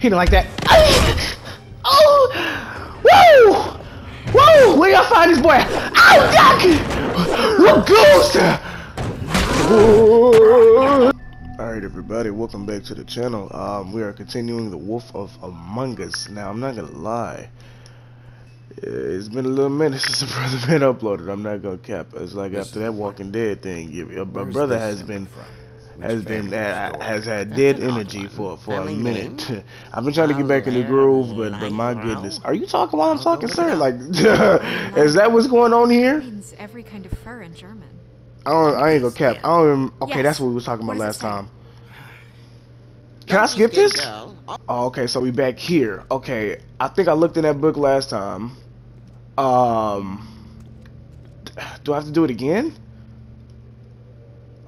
He didn't like that. Oh! Woo! Woo! Where y'all find this boy? Oh, Duck! What goose? Alright everybody, welcome back to the channel. Um, we are continuing the Wolf of Among Us. Now, I'm not gonna lie. It's been a little minute since the brother been uploaded. I'm not gonna cap. It's like after that Walking Dead thing, your brother has been has been uh, has had dead energy for for a minute. I've been trying to get back in the groove, but but my goodness, are you talking while I'm talking, sir? Like, is that what's going on here? Every kind of fur in German. I don't. I ain't gonna cap. I don't. Even, okay, that's what we was talking about last time. Can I skip this? Oh, okay, so we back here. Okay, I think I looked in that book last time. Um, do I have to do it again?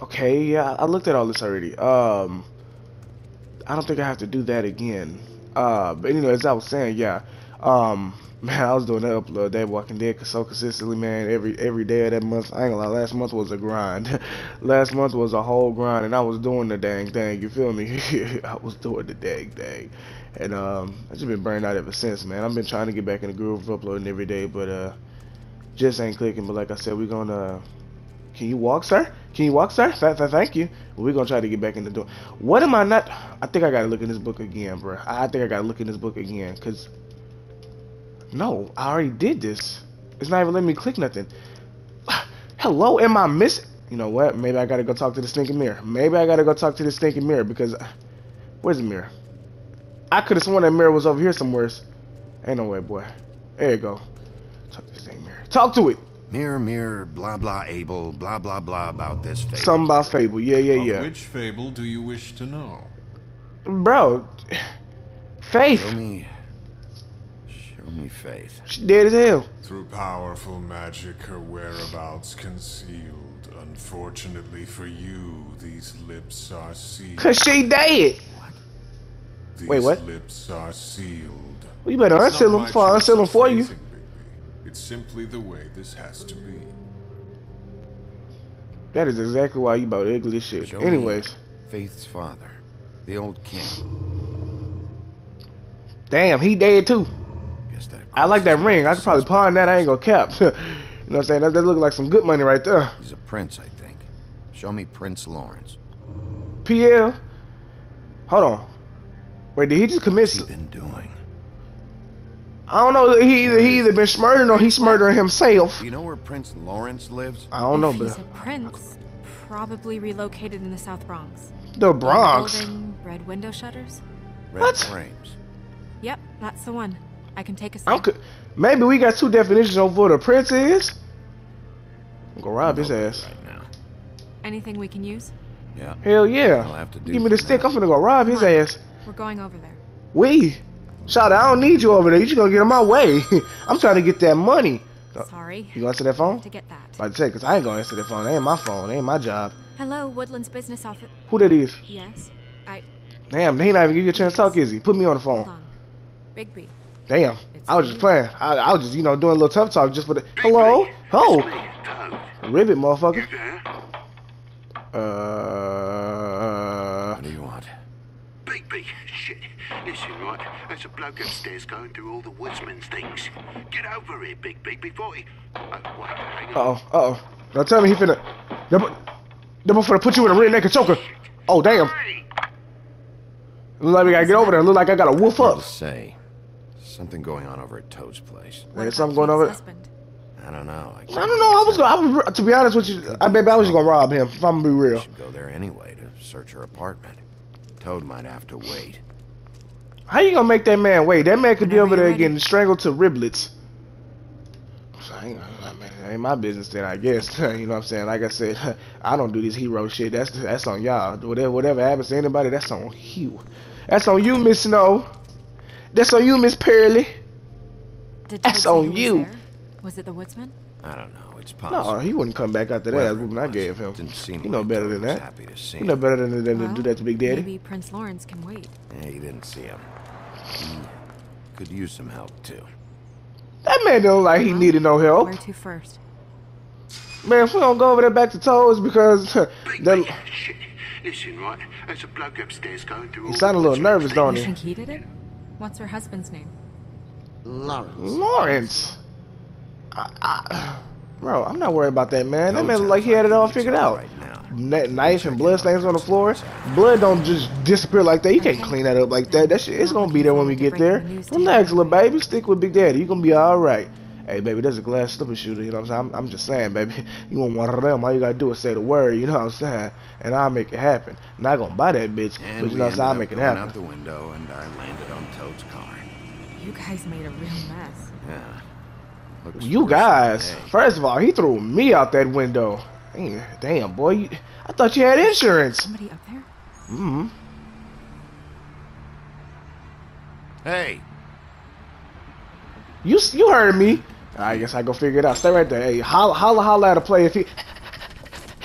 Okay, yeah, I looked at all this already. Um, I don't think I have to do that again. Uh, but anyway, as I was saying, yeah. Um, man, I was doing that upload that Walking Dead so consistently, man. Every every day of that month, I ain't gonna lie. Last month was a grind. last month was a whole grind, and I was doing the dang thing. You feel me? I was doing the dang thing, and um, I just been burned out ever since, man. I've been trying to get back in the groove of uploading every day, but uh, just ain't clicking. But like I said, we're gonna. Can you walk, sir? Can you walk, sir? Th th thank you. We're gonna try to get back in the door. What am I not? I think I gotta look in this book again, bro. I think I gotta look in this book again, cause no, I already did this. It's not even letting me click nothing. Hello, am I missing? You know what? Maybe I gotta go talk to the stinking mirror. Maybe I gotta go talk to the stinking mirror because where's the mirror? I could have sworn that mirror was over here somewhere. Ain't no way, boy. There you go. Talk to the stinking mirror. Talk to it. Mirror, mirror, blah, blah, Abel, blah, blah, blah about this fable. Something about fable. Yeah, yeah, yeah. Of which fable do you wish to know? Bro, Faith. Show me, show me Faith. She dead as hell. Through powerful magic, her whereabouts concealed. Unfortunately for you, these lips are sealed. Cause she dead. What? These Wait, what? lips are sealed. Well, you better unseal them before I unseal them for you. It's simply the way this has to be. That is exactly why you about ugly shit. Show Anyways. Faith's father, the old king. Damn, he dead too. I like that ring. I could probably pawn that. I ain't gonna cap. you know what I'm saying? That, that look like some good money right there. He's a prince, I think. Show me Prince Lawrence. PL? Hold on. Wait, did he just commit? What's he been doing? I don't know. He either he either been smurdering or he's smurdering himself. You know where Prince Lawrence lives? I don't know, but he's a prince, probably relocated in the South Bronx. The Bronx. Building red window shutters. Red What? frames. Yep, that's the one. I can take a I'm seat. co- maybe we got two definitions of what a prince is. I'm gonna rob his ass. Right now. Anything we can use? Yeah. Hell yeah. I'll have to do Give me the stick. now. I'm gonna go rob his Come on. ass. We're going over there. We. Shout out, I don't need you over there. You just gonna get in my way. I'm trying to get that money. Sorry. You gonna answer that phone? To get that. About to say, cause I ain't gonna answer that phone. That ain't my phone. That ain't my job. Hello, Woodlands Business Office. Who that is? Yes. I. Damn, he not even give you a chance to talk, is he? Put me on the phone. Hold on. Bigby. Damn. It's I was just playing. I, I was just, you know, doing a little tough talk just for the. Hello? Oh. Ribbit, motherfucker. Uh. What do you want? Big, big shit. Listen, right? There's a bloke upstairs going through all the woodsman's things. Get over here, Big, big, before he. Oh, wait, hang Uh-oh, Uh oh. Don't tell me he finna. Them them finna put you in a rear naked choker. Oh damn. Hey, Look like we gotta get over there. Look like I gotta woof up. say. Something going on over at Toad's place. What There's something going over Keith's there. husband? I don't know. I, I don't know. I was gonna. I was, to be honest with you, I bet I was gonna rob him. If I'm gonna be real. should go there anyway to search her apartment. Toad might have to wait. How you gonna make that man wait? That man could be over there ready. getting strangled to riblets. So I ain't, I mean, ain't my business then, I guess. you know what I'm saying? Like I said, I don't do this hero shit. That's that's on y'all. Whatever whatever happens to anybody, that's on you. That's on you, Miss Snow. That's on you, Miss Pearly. Did That's Toad say on he was you. there? Was it the woodsman? I don't know. It's possible. No, he wouldn't come back after that. Whoever That's what I gave him. Didn't seem He know like better Toad than was that. Happy to see He know better than, than to do that to Big Daddy. Maybe Prince Lawrence can wait. Yeah, he didn't see him. He could use some help too. That man don't like he Well, needed no help. Where to first? Man, if we don't go over there back to Toes because Big, that, big shit. Listen, right? There's a bloke upstairs going through he sounded a little nervous, don't he? You he? think he did it? What's her husband's name? Lawrence. Lawrence. I, I, bro, I'm not worried about that man. That man look sounds like he had it all figured out. Right now. Kn- knife and blood stains on the floor. Blood don't just disappear like that. You can't clean that up like that. That shit, it's gonna be there when we get there. Relax, little baby. Stick with Big Daddy. You gonna be all right. Hey, baby, there's a glass slipper shooter. You know what I'm saying? I'm, I'm just saying, baby. You want one of them? All you gotta do is say the word. You know what I'm saying? And I'll make it happen. Not gonna buy that bitch, And but you know what I'm saying? I'll make it happen. out the window, and I landed on Toad's car. You guys made a real mess. Yeah. Looks You guys, first of all, he threw me out that window. Damn, damn boy, you, I thought you had insurance. Somebody up there? Mm-hmm. Hey, You you heard me. I guess I go figure it out. Stay right there. Hey, holla holla holla at a play if he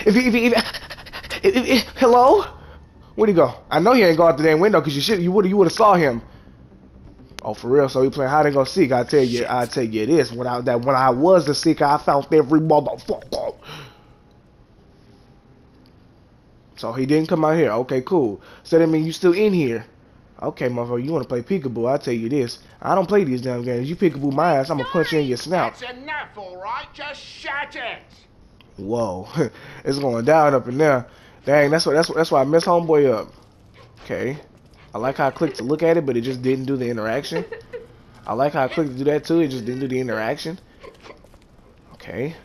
if he if he, if, if, if, if- hello. Where'd he go? I know he ain't go out the damn window because you should you would you would have saw him. Oh, for real? So he playing hide and go seek? I tell you, I tell you this. When I that when I was the seeker, I found every motherfucker. So he didn't come out here. Okay, cool. So that means you still in here. Okay, motherfucker, you want to play peekaboo? I'll tell you this. I don't play these damn games. You peekaboo my ass, I'm gonna punch you in your snout. That's enough, all right? Just shut it. Whoa, it's going down up in there. Dang, that's what that's what that's why I messed homeboy up. Okay, I like how I clicked to look at it, but it just didn't do the interaction. I like how I clicked to do that too. It just didn't do the interaction. Okay,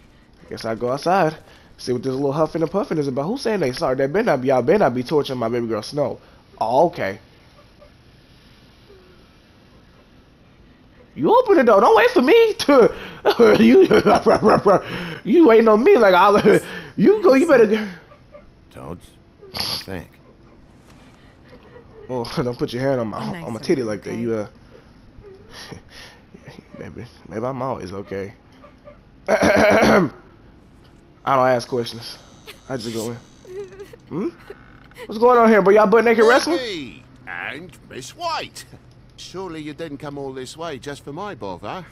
I guess I go outside. See what this little huffing and puffing is about. Who's saying they sorry? That better not be y'all. Better not be torturing my baby girl Snow. Oh, okay. You open the door. Don't wait for me to you. you waiting on me like I'll. You go. You better. go. Toads, what do you think? Oh, don't put your hand on my Be nice on my titty her, like that. You uh. maybe maybe I'm always okay. I don't ask questions. I just go in. Hmm? What's going on here? But y'all butt naked wrestling? Hey, and Miss White. Surely you didn't come all this way just for my bother.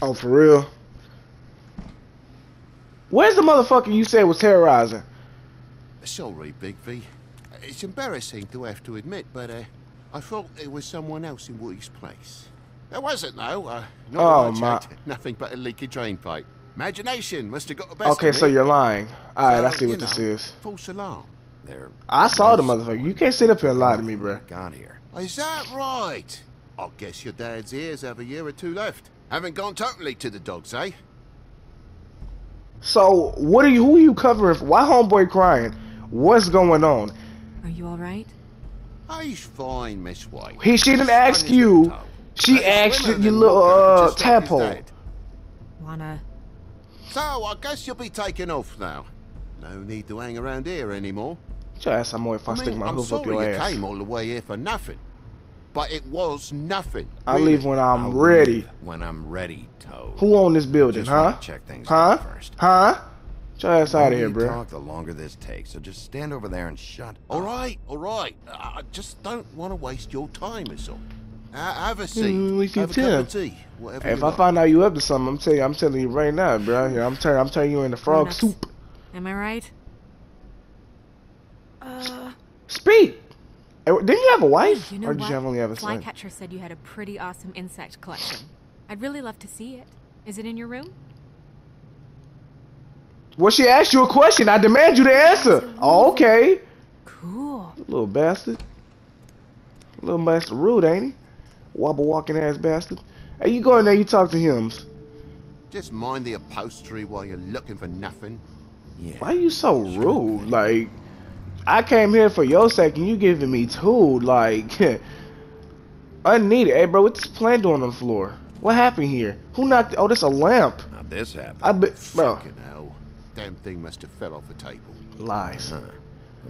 Oh, for real? Where's the motherfucker you said was terrorizing? Sorry, Bigby. It's embarrassing to have to admit, but uh, I thought it was someone else in Woody's place. It wasn't, though. Uh, not Oh, my- Nothing but a leaky drain pipe. Imagination must have got the best Okay, of so me. you're lying. Alright, I see you what this is. False alarm. There. I saw the motherfucker. You can't sit up here and lie to me, bruh. Got here. Is that right? I guess your dad's ears have a year or two left. Haven't gone totally to the dogs, eh? So, what are you? Who are you covering? For? Why homeboy crying? What's going on? Are you alright? Oh, he's fine, Miss White. He she didn't ask you. She asked slimmer you, than little uh just like tadpole. Wanna. So, I guess you'll be taking off now. No need to hang around here anymore. Your ass, I'm more if I, I stick mean, my I'm hoof up sorry your you ass. came all the way here for nothing. But it was nothing. I really. leave when I'm I'll ready. When I'm ready, Toad. Who own this building, Just huh? check things huh? out first. Huh? Get your ass out of here, bro. Talk, the longer this takes. So just stand over there and shut. All up. right, all right. I I just don't want to waste your time, is all. Uh, have a seat. Mm, we have a can cup tell. of tea. Hey, if I like. find out you up to something, I'm telling you, I'm telling you right now, bro. Yeah, I'm turning, I'm turning you into frog Grown-ups. soup. Am I right? Uh. Speak. Hey, Didn't you have a wife, You know or did what? you have only have a son? Flycatcher said you had a pretty awesome insect collection. I'd really love to see it. Is it in your room? Well, she asked you a question. I demand you to answer. Oh, okay. Cool. Little bastard. Little bastard rude, ain't he? Wobble walking ass bastard. Hey, you go in there, you talk to him. Just mind the upholstery while you're looking for nothing. Yeah. Why are you so rude? Like, I came here for your sake and you giving me two. Like, unneeded. Hey, bro, what's this plant doing on the floor? What happened here? Who knocked? Oh, this a lamp. Now this happened. I bet, bro. Fucking hell. Damn thing must have fell off the table. Lies. Huh.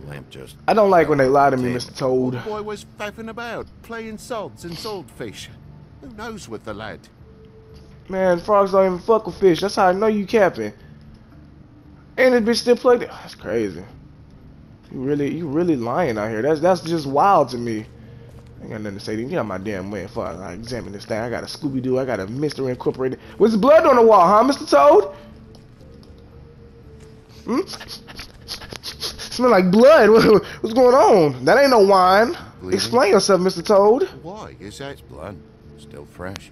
The lamp just. I don't like when they lie to me, Mr. Toad. The boy was faffing about, playing sods and swordfish. Who knows with the lad? Man, frogs don't even fuck with fish. That's how I know you capping. And this bitch still plugged it. That's crazy. You really, you really lying out here. That's that's just wild to me. I ain't got nothing to say to you. Get out my damn way. Fuck, I examine this thing. I got a Scooby Doo. I got a Mystery Incorporated. What's the blood on the wall, huh, Mr. Toad? Hmm? Smell like blood. What's going on? That ain't no wine. Bleeding? Explain yourself, Mr. Toad. Why? Is that... It's blood. Still fresh.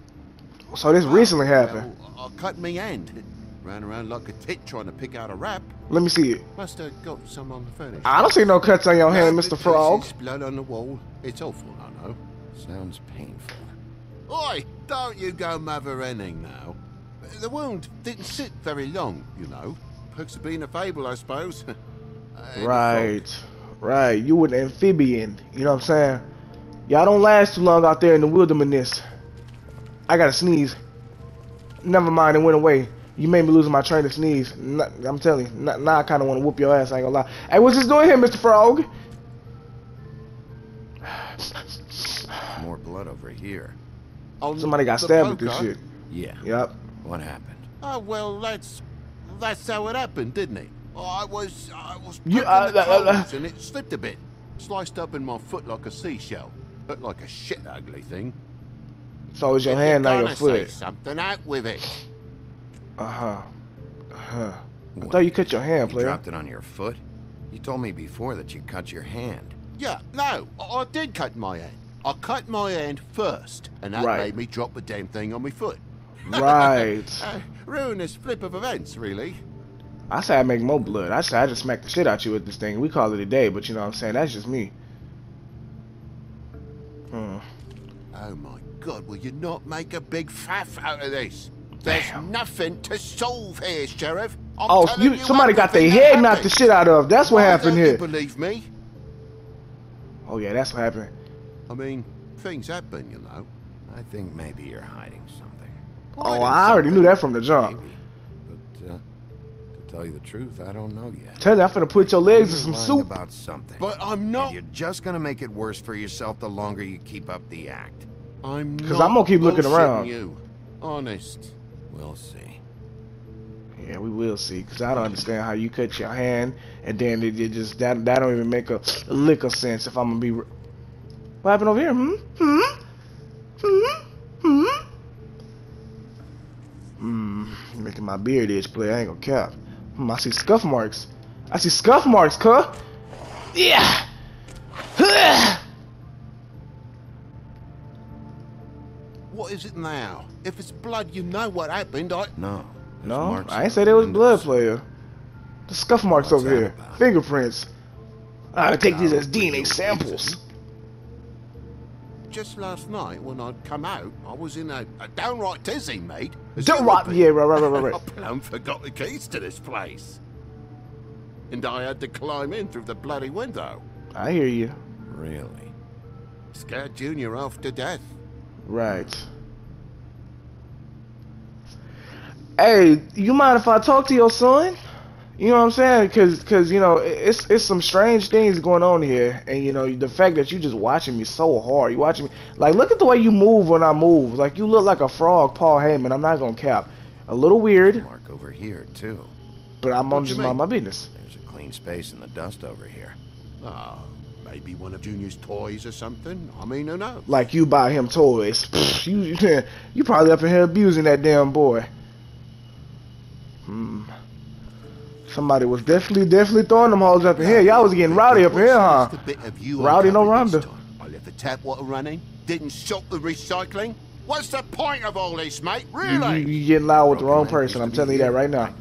So this recently happened. Well, I cut me hand. Ran around like a tit trying to pick out a wrap. Let me see it. Must have got some on the furniture. I don't see no cuts on your hand, Mr. Frog. blood on the wall. It's awful, I know. Sounds painful. Oi, don't you go mother ending now. The wound didn't sit very long, you know. Perks of being a fable, I suppose. Any Right, right. You an amphibian. You know what I'm saying? Y'all don't last too long out there in the wilderness. I gotta sneeze. Never mind, it went away. You made me lose my train to sneeze. I'm telling you. n- Now I kind of want to whoop your ass. I ain't gonna lie. Hey, what's this doing here, Mr. Frog? More blood over here. On Somebody got the stabbed with this shit. Yeah. Yep. What happened? Oh well, that's that's how it happened, didn't it? I was I was You- putting uh, the uh, uh, and it slipped a bit, sliced up in my foot like a seashell. Looked like a shit ugly thing. So it's your If hand, not your gonna say foot. something out with it. Uh huh. Uh huh. I What? thought you cut your hand, You player. dropped it on your foot? You told me before that you cut your hand. Yeah, no, I, I did cut my hand. I cut my hand first, and that Right. made me drop the damn thing on my foot. Right. Uh, ruinous flip of events, really. I say I make more blood. I say I just smack the shit out you with this thing. We call it a day, but you know what I'm saying? That's just me. Hmm. Oh my god, will you not make a big faff out of this? There's Damn. nothing to solve here, Sheriff. I'm Oh, you, somebody got their head knocked the shit out of. That's what Why happened don't here. Believe me? Oh yeah, that's what happened. I mean, things happen, you know. I think maybe you're hiding something. Oh, I already knew that from the jump. Maybe. But, to tell you the truth, I don't know yet. Tell you, I'm finna put your legs in You're some soup. about something. But I'm And not. you're just gonna make it worse for yourself the longer you keep up the act. I'm 'Cause not I'm gonna keep looking around. You, honest. We'll see. Yeah, we will see. Cause I don't understand how you cut your hand and then it, it just that that don't even make a, lick of sense. If I'm gonna be, what happened over here? Hmm. Hmm. Hmm. Hmm. Hmm. Making my beard itch, play. I ain't gonna cap. Hmm. I see scuff marks. I see scuff marks, huh? Yeah. What is it now? If it's blood, you know what happened. I. No. No, I ain't on say there was blood, player. The scuff marks What's over here. about? Fingerprints. I gotta take these as DNA samples. Just last night, when I'd come out, I was in a, a downright dizzy, mate. As Don't you rock. would be. Yeah, right, right, right, right, I right. plumb forgot the keys to this place. And I had to climb in through the bloody window. I hear you. Really? Scared Junior off to death. Right. Hey, you mind if I talk to your son? You know what I'm saying? Cause, cause you know it's it's some strange things going on here, and you know the fact that you just watching me so hard. You watching me like look at the way you move when I move. Like you look like a frog, Paul Heyman. I'm not gonna cap. A little weird, Mark over here, too. but I'm on just mean? mind my business. There's a clean space in the dust over here. Oh, maybe one of Junior's toys or something. I mean, who knows? Like you buy him toys. You you probably up in here abusing that damn boy. Hmm. Somebody was definitely definitely throwing them hoes up in here. Y'all was getting rowdy up in here, huh? What's the bit of you Rowdy no uncovered Rhonda. I left the tap water running. Didn't stop the recycling. What's the point of all this, mate? You, Really? you, you getting loud with the wrong person. I'm telling you that right now.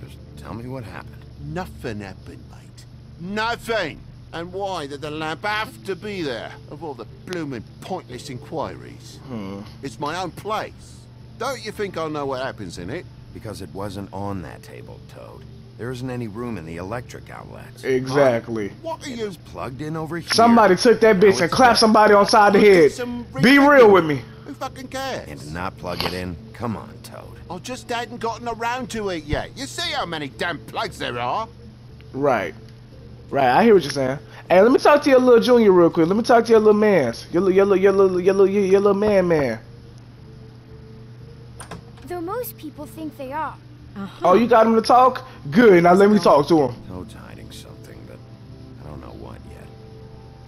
Just tell me what happened. Nothing happened, mate. Nothing. And why did the lamp have to be there? Of all the blooming pointless inquiries. Hmm. It's my own place. Don't you think I'll know what happens in it? Because it wasn't on that table, Toad. There isn't any room in the electric outlets. Exactly. What are you... plugged in over here. Somebody took that bitch and clapped somebody on side of the head. Be real with me. Who fucking cares? And not plug it in? Come on, Toad. I just hadn't gotten around to it yet. You see how many damn plugs there are? Right. Right. I hear what you're saying. Hey, let me talk to your little junior real quick. Let me talk to your little man's. Your little, your little, your little, your little, your little man, man. Though most people think they are. Uh-huh. Oh, you got him to talk? Good. Now let me talk to him. Toad's hiding something, but I don't know what yet.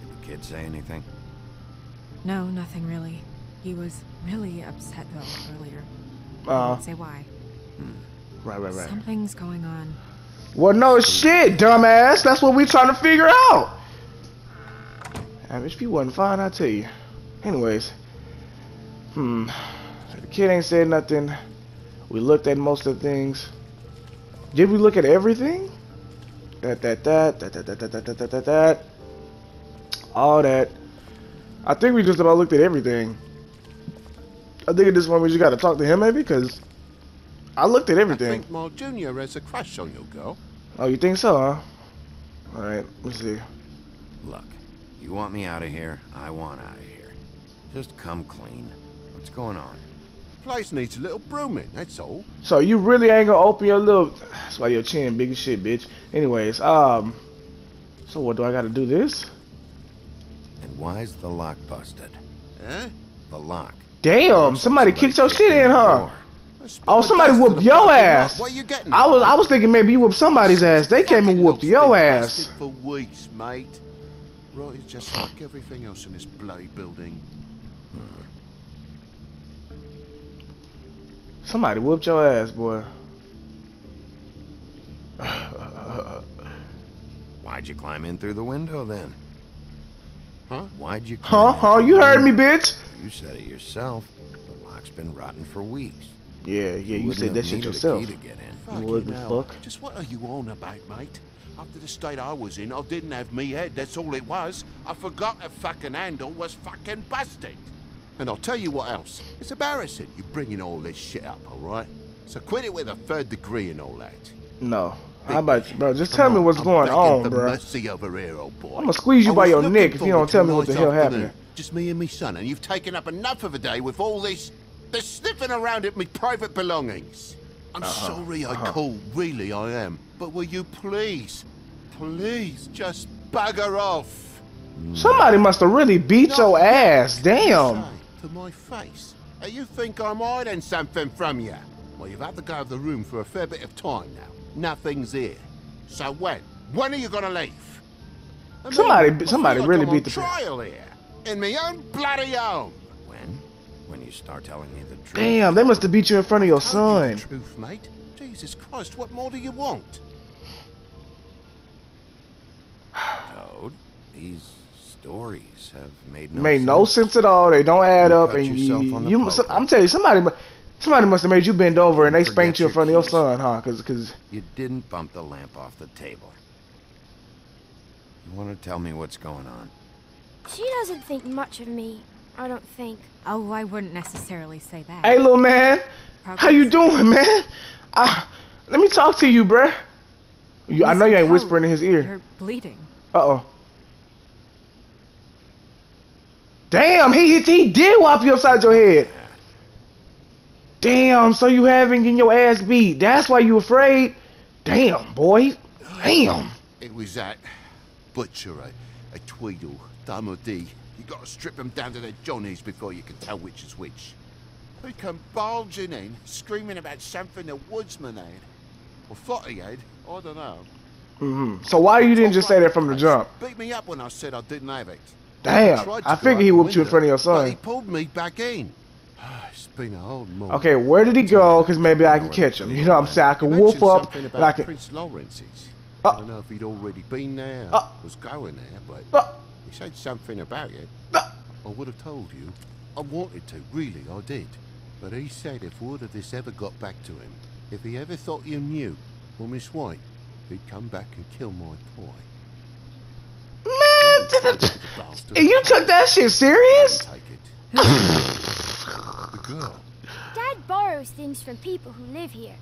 Did the kid say anything? No, nothing really. He was really upset though earlier. I Uh, won't say why. right, right, right. Something's going on. Well, no shit, dumbass. That's what we're trying to figure out. If HP wasn't fine, I tell you. Anyways, hmm. The kid ain't said nothing. We looked at most of the things. Did we look at everything? That, that, that, that, that, that, that, that, that, that, that, that. All that. I think we just about looked at everything. I think at this one we just got to talk to him maybe, because I looked at I everything. think my junior has a crush on your girl. Oh, you think so, huh? Alright, let's see. Look, you want me out of here? I want out of here. Just come clean. What's going on? Place needs a little brooming, that's all. So you really ain't gonna open your little that's why your chin big as shit, bitch. Anyways, um so what do I gotta do this? And why's the lock busted? Huh? The lock. Damn, somebody kicked your shit in, huh? Oh, somebody whooped your ass. lot. What are you getting? I was I was thinking maybe you whooped somebody's ass. They came and whooped your been ass. busted For weeks, mate. Right, it's just like everything else in this bloody building. Somebody whooped your ass, boy. Why'd you climb in through the window then? Huh? Why'd you Huh? climb in Huh? You heard me, bitch. You said it yourself. The lock's been rotten for weeks. Yeah, yeah, you wouldn't said that shit yourself. to get in. Fucking ugly hell. fuck. Just what are you on about, mate? After the state I was in, I didn't have me head, that's all it was. I forgot the fucking handle was fucking busted. And I'll tell you what else. It's embarrassing you bringing all this shit up, alright? So quit it with a third degree and all that. No. How about you, bro? Just tell me what's I'm going on, bro. mercy over here, old boy. I'ma squeeze you I by your neck if you don't tell me what the hell afternoon. happening. Just me and me son, and you've taken up enough of a day with all this, this sniffing around at me private belongings. I'm Uh-huh, sorry I called, really I am. But will you please, please just bugger off? Somebody must have really beat Not your ass. Damn. Say, To my face. You think I'm hiding something from you? Well, you've had to go out of the room for a fair bit of time now. Nothing's here. So when? When are you gonna leave? I mean, Somebody- somebody like really I'm beat the- trial here. In my own bloody home. When? When you start telling me the truth. Damn, they must have beat you in front of your Told you son. the truth, mate. Jesus Christ, what more do you want? Toad, these stories have made no Made sense. no sense at all. They don't add You up, and you, you so, I'm telling you, somebody, somebody must have made you bend over and they Forget spanked you in your front of your keys. son, huh? Cause, cause You didn't bump the lamp off the table. You want to tell me what's going on? She doesn't think much of me. I don't think. Oh, I wouldn't necessarily say that. hey, little man, how you doing, man? Uh, let me talk to you, bruh. You, I know you ain't whispering in his ear. You're bleeding. Uh oh. Damn, he he, he did whop you upside your head. Damn, so you having getting your ass beat. That's why you afraid. Damn, boy. Damn. It was that butcher, a, a Tweedle, Dum or Dee. You gotta strip them down to their johnnies before you can tell which is which. They come bulging in, screaming about something the woodsman had. Or thought he had, I don't know. Mm -hmm. So why you didn't just say that from the jump? Beat me up when I said I didn't have it. Damn. I figured he whooped you in front of your But he son. pulled me back in. It's been a whole morning. Okay, where did he go? Cause maybe I can catch him. You know what I'm saying? I can whoop up something and about I can. Prince Lawrence's. Uh. I don't know if he'd already been there, Uh. was going there, but Uh, he said something about it. uh, I would have told you. I wanted to, really, I did. But he said if word of this ever got back to him, if he ever thought you knew, or Miss White, he'd come back and kill my boy. Man, The you took that shit serious? The girl. Dad borrows things from people who live here.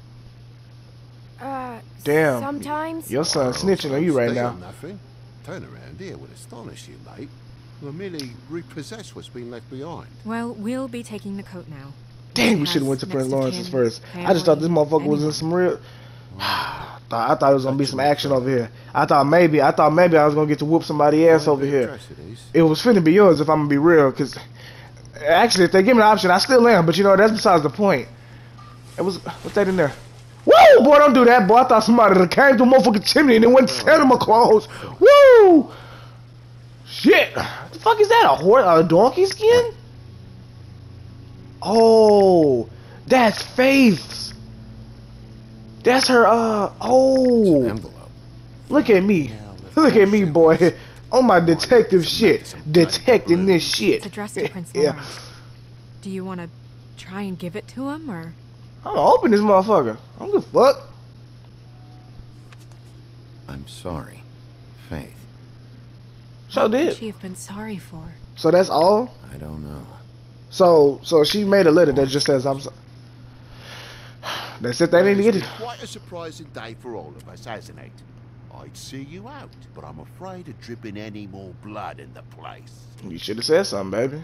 Uh, Damn. Sometimes. Your son's snitching on you right now. Nothing. Turn around here would astonish you, mate. We'll merely repossess what's been left behind. Well, we'll be taking the coat now. Damn, we should have went to Prince Lawrence's first. I just thought this family, motherfucker was in some real. I thought I thought it was gonna be some action over here. I thought maybe I thought maybe I was gonna get to whoop somebody ass over here. it. It was finna be yours if I'm gonna be real, cause actually if they give me the option, I still am. But you know that's besides the point. It was what's that in there? Woo, boy, don't do that, boy. I thought somebody came through motherfucking chimney and then went to Santa Claus. Woo! Shit, what the fuck is that? A horse? A donkey skin? Oh, that's Faith's. That's her. Uh oh. Envelope. Look at me. Look at me, boy. On my detective shit. Detecting this shit. It's addressed to Prince yeah. Do you want to try and give it to him, or I'm gonna open this motherfucker. I don't give a fuck. I'm sorry. Faith, So what did. she have been sorry for? So that's all? I don't know. So so she made a letter that just says I'm sorry. That's it. They need to get it. Quite a surprising day for all of us, hasn't it? I'd see you out, but I'm afraid of dripping any more blood in the place. You should have said something, baby.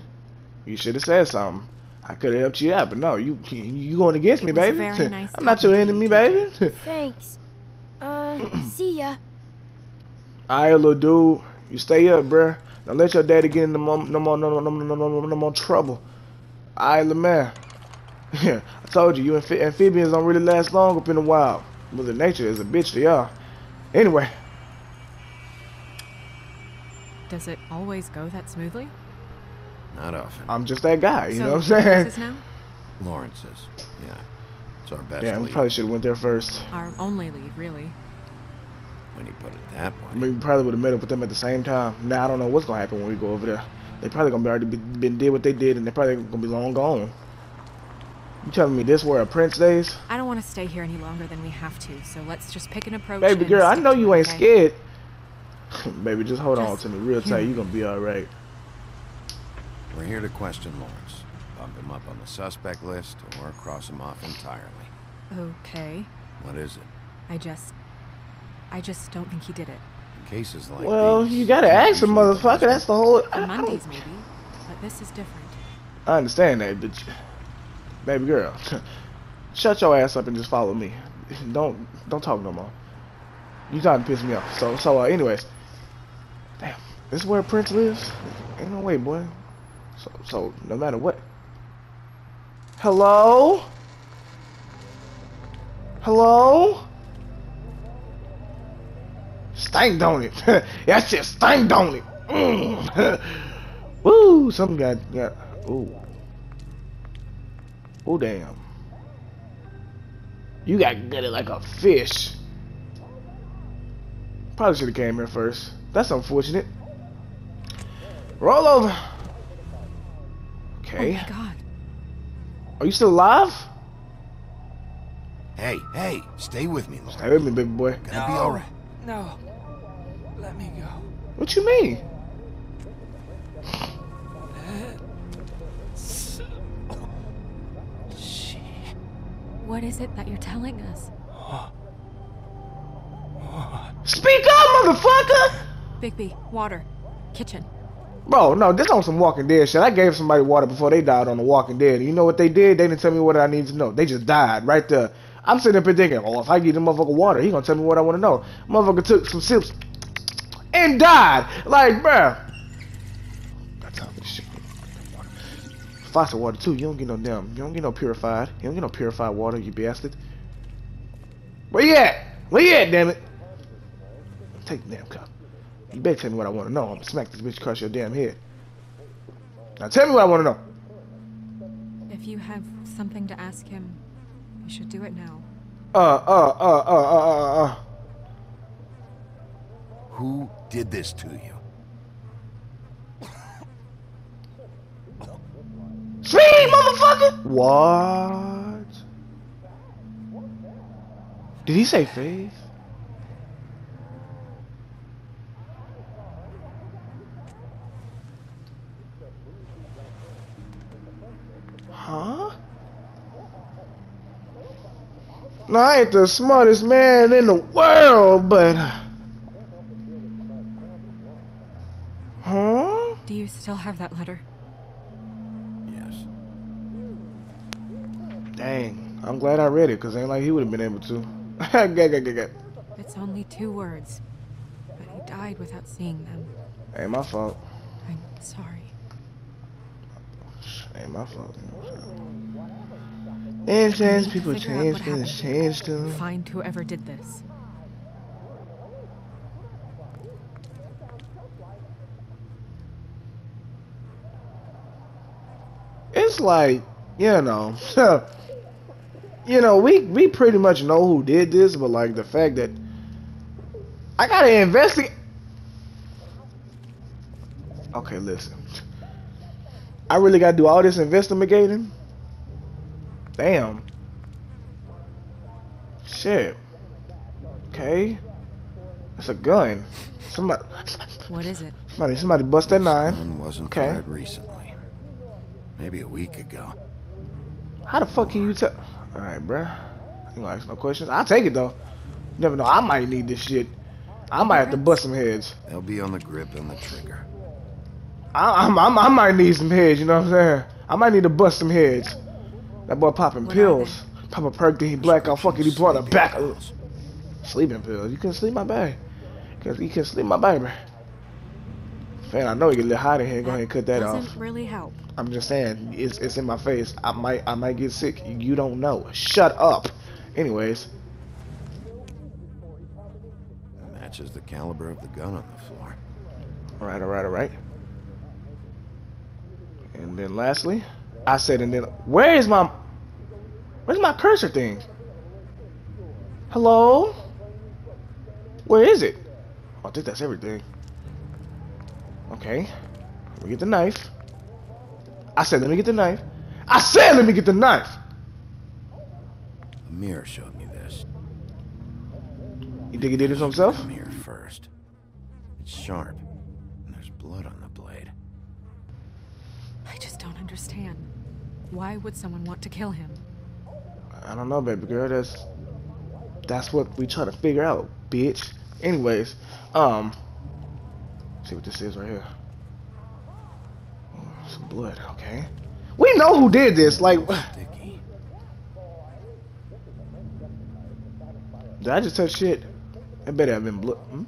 You should have said something. I could have helped you out, but no, you you going against me, It was baby. very nice I'm not your enemy, you, baby. Thanks. Uh, see ya. Alright, little dude, you stay up, bruh. Don't let your daddy get in no more, no more, no, no, no, no, no, no, no more trouble. Alright, little man. Yeah, I told you, you amphi- amphibians don't really last long up in the wild. Mother Nature is a bitch to y'all. Anyway, Does it always go that smoothly? Not often. I'm just that guy. You so know what I'm saying? This is now Lawrence's. Yeah. It's our best Yeah, we probably should have went there first. our only lead, really. When you put it that way. I way. mean, we probably would have met up with them at the same time. Now I don't know what's gonna happen when we go over there. They probably gonna be already be, been did what they did, and they probably gonna be long gone. You telling me this where a prince stays? I don't want to stay here any longer than we have to, so let's just pick an approach. Baby girl, I know you ain't okay? scared. Baby, just hold on to me real tight. You gonna be all right. We're here to question Lawrence. Bump him up on the suspect list or cross him off entirely. Okay. What is it? I just. I just don't think he did it. In cases like Well, these, you gotta ask him, the motherfucker. That's the whole. I, On I Mondays, maybe. But this is different. I understand that, but you- baby girl, shut your ass up and just follow me. Don't don't talk no more. You trying to piss me off. So so uh, anyways, damn, this is where Prince lives. Ain't no way, boy. So so no matter what. Hello. Hello. Stank don't it? That's just stank don't it? Mm. Woo! Something got got. Ooh. Oh damn. You got gutted like a fish. Probably should have came here first. That's unfortunate. Roll over. Okay. Oh my god. Are you still alive? Hey, hey, stay with me, Lawrence. Stay with me, big boy. Gonna be alright. No. Let me go. What you mean? What is it that you're telling us? Speak up, motherfucker! Bigby, water, kitchen. Bro, no, this on some Walking Dead shit. I gave somebody water before they died on The Walking Dead. You know what they did? They didn't tell me what I need to know. They just died right there. I'm sitting up here thinking, oh, if I give the motherfucker water, he gonna tell me what I want to know. Motherfucker took some sips and died. Like, bruh. Got time for this shit. Faucet water too. You don't get no damn. You don't get no purified. You don't get no purified water, you bastard. Where you at? Where you at, damn it? Take the damn cup. You better tell me what I want to know. I'm gonna smack this bitch across your damn head. Now tell me what I want to know. If you have something to ask him, you should do it now. Uh, uh, uh, uh, uh, uh, uh. Who did this to you? Speed, motherfucker! What? Did he say Faith? Huh? No, I ain't the smartest man in the world, but... Uh, huh? Do you still have that letter? Dang, I'm glad I read it, because ain't like he would have been able to. It's only two words, but he died without seeing them. Ain't my fault. I'm sorry. Ain't my fault. And change people change what things, change them. Find whoever did this. It's like, you know, you know, we we pretty much know who did this, but like the fact that I gotta investigate. Okay, listen. I really gotta do all this investigating? Damn. Shit. Okay. It's a gun. Somebody, What is it? somebody, somebody bust that nine. Gun wasn't Okay. fired recently. Maybe a week ago. How the fuck can you tell? All right, bruh. You gonna ask no questions? I'll take it though. You never know. I might need this shit. I might have to bust some heads. They'll be on the grip and the trigger. I, I'm, I'm, I might need some heads. You know what I'm saying? I might need to bust some heads. That boy popping pills. Pop a perk, then he black out. Fuck it, he brought a Sleeping back. pills. Sleeping pills. You can sleep my baby. Cause you can sleep my baby. Man, I know you get a little hot in here. Go ahead and cut that doesn't off. really help. I'm just saying, it's it's in my face. I might I might get sick. You don't know. Shut up. Anyways, Matches the caliber of the gun on the floor. all right, all right, all right. And then lastly, I said, and then where is my where's my cursor thing? Hello? Where is it? Oh, I think that's everything. Okay, We get the knife. I said, let me get the knife. I said, let me get the knife. Amir showed me this. You think he did it himself? Come here first. It's sharp, and there's blood on the blade. I just don't understand. Why would someone want to kill him? I don't know, baby girl. That's that's what we try to figure out, bitch. Anyways, um, see what this is right here. Some blood. Okay. We know who did this. Like, did I just touch shit? It better have been blood. Hmm?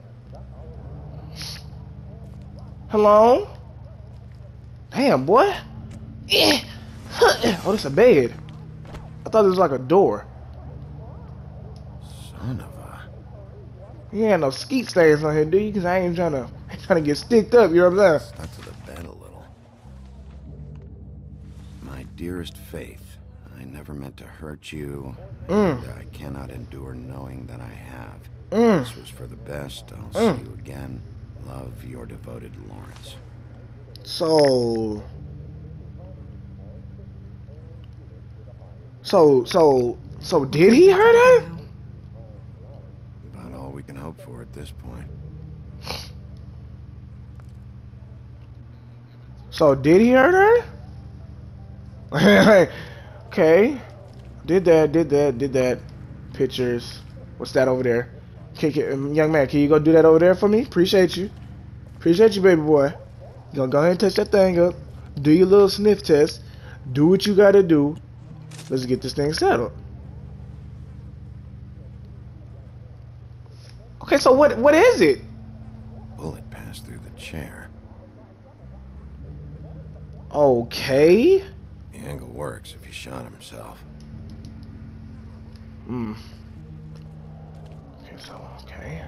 Hello? Damn, boy. Oh, this a bed. I thought it was like a door. Son of a. You ain't no skeet stains on here, do you? Because I ain't trying to trying to get sticked up. You know what I'm saying? Dearest Faith, I never meant to hurt you. Mm. and I cannot endure knowing that I have. Mm. This was for the best. I'll Mm. see you again. Love, your devoted Lawrence. So, so, so, so, did he hurt her? About all we can hope for at this point. So, did he hurt her? okay, did that, did that, did that. Pictures. What's that over there? Can, can, um, young man, can you go do that over there for me? Appreciate you. Appreciate you, baby boy. You gonna go ahead and touch that thing up. Do your little sniff test. Do what you gotta do. Let's get this thing settled. Okay, so what what is it? Bullet passed through the chair. Okay. The angle works if he shot himself. Hmm. Okay, so okay.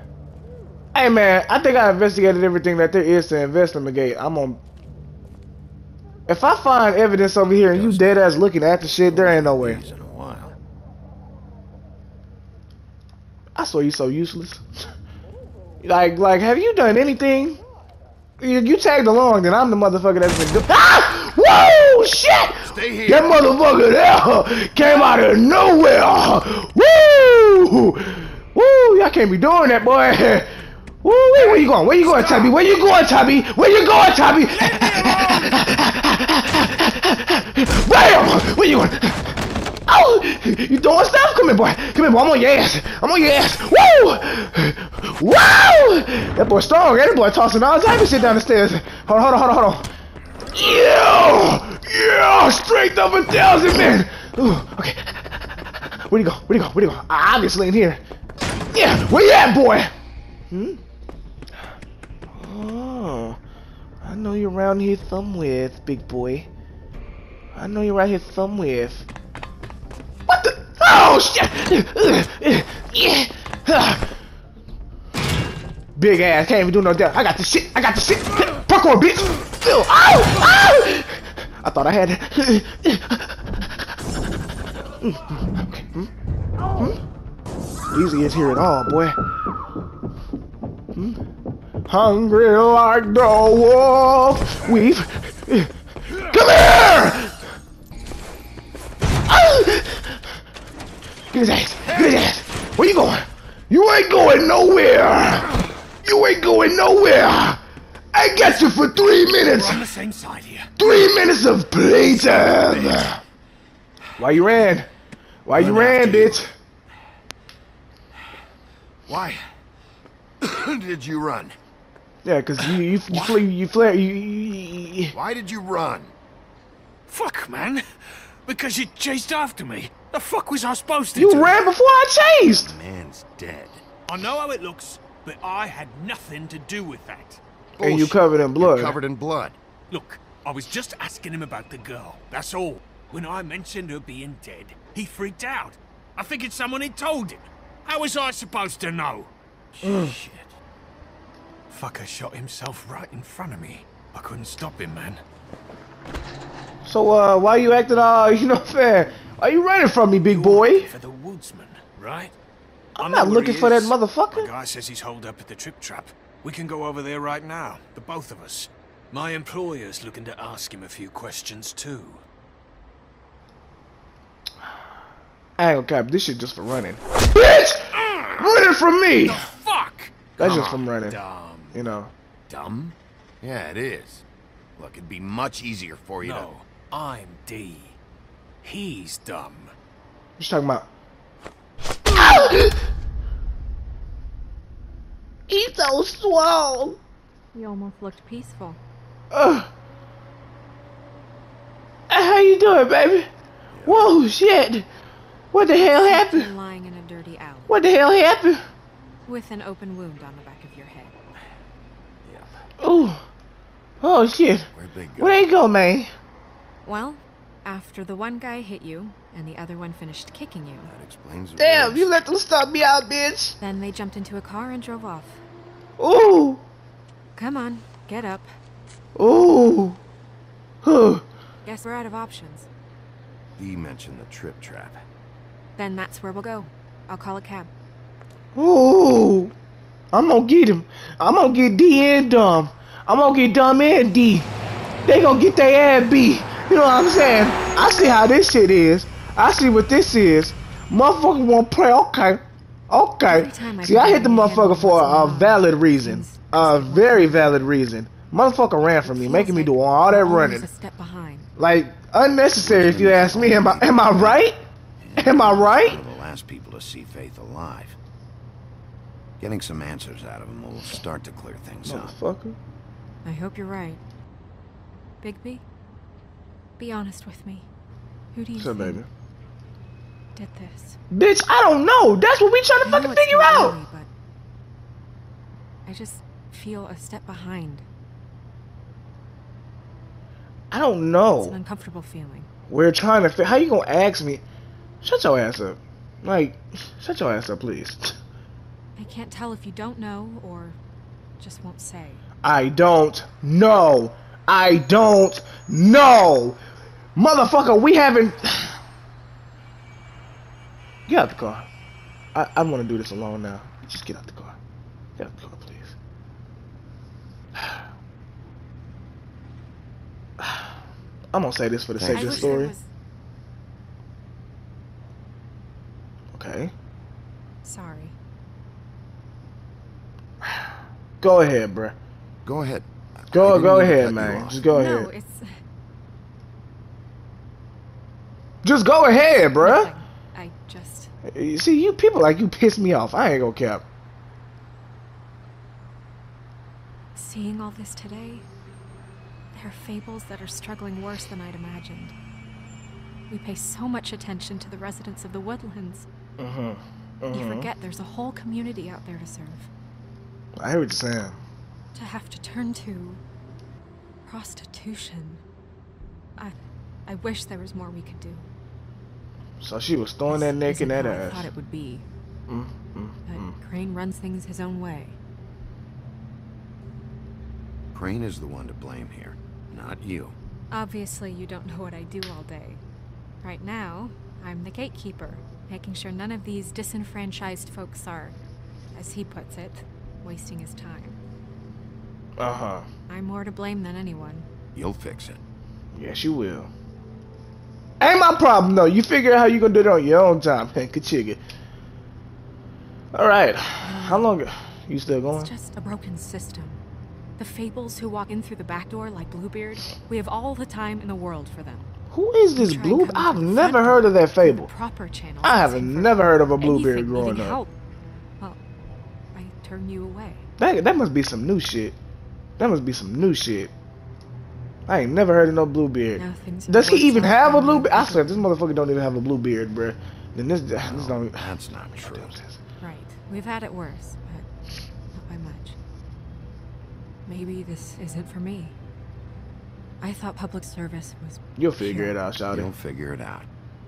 Hey man, I think I investigated everything that there is to investigate. I'm on. If I find evidence over here and you dead ass looking at the shit, there ain't no way. In a while. I swear you so useless. like, like, have you done anything? You, you tagged along, then I'm the motherfucker that's been. Ah! Stay here. That motherfucker there came out of nowhere. Woo! Woo! Y'all can't be doing that, boy. Woo! Where, where you going? Where you going, Tubby? Where you going, Tubby? Where you going, Tubby? Bam! Where you going? Oh! You throwing stuff? Come here, boy. Come here, boy. I'm on your ass. I'm on your ass. Woo! Woo! That boy strong. That boy tossing all type of shit down the stairs. Hold on, hold on, hold on, hold on. Yeah! Yeah! Straight up a thousand, men. Ooh, okay. Where'd he go? Where'd he go? Where'd he go? Obviously in here. Yeah! Where you at, boy? Hmm? Oh. I know you're around here somewhere, big boy. I know you're around here somewhere. What the? Oh, shit! Yeah! Big ass, can't even do no damn. I got the shit. I got the shit. Parkour, bitch. Ow! I thought I had it. Easy is here at all, boy. Hungry like the wolf. We've come here. Get his ass. Get his ass. Where you going? You ain't going nowhere. You ain't going nowhere. I got you for three minutes. We're on the same side here. Three minutes of playtime. Why you ran? Why you ran, bitch? Why did you run? Yeah, cause you you you flee you flare you, you, you Why did you run? Fuck, man. Because you chased after me. The fuck was I supposed to you do? You ran before I chased. The Man's dead. I know how it looks, but I had nothing to do with that. And you covered in blood. You're covered in blood. Look, I was just asking him about the girl. That's all. When I mentioned her being dead, he freaked out. I figured someone had told him. How was I supposed to know? Shit. Fucker shot himself right in front of me. I couldn't stop him, man. So uh, why you acting all you know fair? Are you running from me, big boy? For the woodsman, right? I'm I not looking for that motherfucker. My guy says he's holed up at the trip trap. We can go over there right now, the both of us. My employer's looking to ask him a few questions too. I gonna cap. This shit just for running. Bitch, running from me. Fuck! That's Come just from running. Dumb. You know. Dumb? Yeah, it is. Look, it'd be much easier for you No, I'm D. He's dumb. What you talking about? He's so strong. You almost looked peaceful. Uh. How you doing, baby? Whoa, shit. What the hell happened? lying in a dirty alley What the hell happened? with an open wound on the back of your head. Ooh. Oh, shit. to. Where'd they go? Where they go, man? Well, after the one guy hit you and the other one finished kicking you, That explains the Damn, ribs. you let them stop me out, bitch. then they jumped into a car and drove off. Ooh. Come on, get up. Ooh. Huh. Guess we're out of options. He mentioned the trip trap. Then that's where we'll go. I'll call a cab. Ooh. I'm gonna get him. I'm gonna get D and Dumb. I'm gonna get Dumb and D. They gonna get their ass beat. You know what I'm saying? I see how this shit is. I see what this is. Motherfucker won't play. Okay. Okay. I See, I hit the come down here, motherfucker for a, a valid reason. A very valid reason. Motherfucker ran from me, making me do all that we're running. a step behind. Like unnecessary if you ask me. Am I am I right? Am I right? One of the last people to see Faith alive. Getting some answers out of him will start to clear things up. Motherfucker. I hope you're right. Bigby, be honest with me. Who do you So think baby. Did this? Bitch, I don't know. That's what we trying to I fucking figure out. early, but I just feel a step behind. I don't know. It's an uncomfortable feeling. We're trying to. Fi- How you gonna ask me? Shut your ass up. Like, shut your ass up, please. I can't tell if you don't know or just won't say. I don't know. I don't know. Motherfucker, we haven't. Get out the car. I, I want to do this alone now. Just get out the car. Get out the car, please. I'm gonna say this for the sake of the story. Okay. Sorry. Go ahead, bruh. Go ahead. Go go ahead, man. Just go no, ahead. it's Just go ahead, bruh. Nothing. I just. You See, you people like you piss me off. I ain't gonna cap. Seeing all this today, there are fables that are struggling worse than I'd imagined. We pay so much attention to the residents of the woodlands. Mm-hmm. You forget there's a whole community out there to serve. I hear what you're saying. To have to turn to prostitution. I I wish there was more we could do. So she was throwing that This neck in isn't that how I thought it would be. Mm, mm, But mm. Crane runs things his own way. Crane is the one to blame here, not you. Obviously, you don't know what I do all day. Right now, I'm the gatekeeper, making sure none of these disenfranchised folks are, as he puts it, wasting his time. Uh huh. I'm more to blame than anyone. You'll fix it. Yes, you will. Ain't my problem though. You figure out how you gonna do it on your own time, man. Kachiga. All right. How long? You still going? It's just a broken system. The fables who walk in through the back door like Bluebeard, we have all the time in the world for them. Who is this Try and blue? I've never heard of that fable. Proper channel. I have never heard of a Bluebeard growing up. help. Well, I turn you away. That that must be some new shit. That must be some new shit. I ain't never heard of no Bluebeard. Now things Does he even have a for blue beard? I swear, this motherfucker don't even have a blue beard, bruh. Then this, this No, don't. that's not true. Right. We've had it worse, but not by much. Maybe this isn't for me. I thought public service was. You'll figure pure. it out, Shawty. You'll figure it out.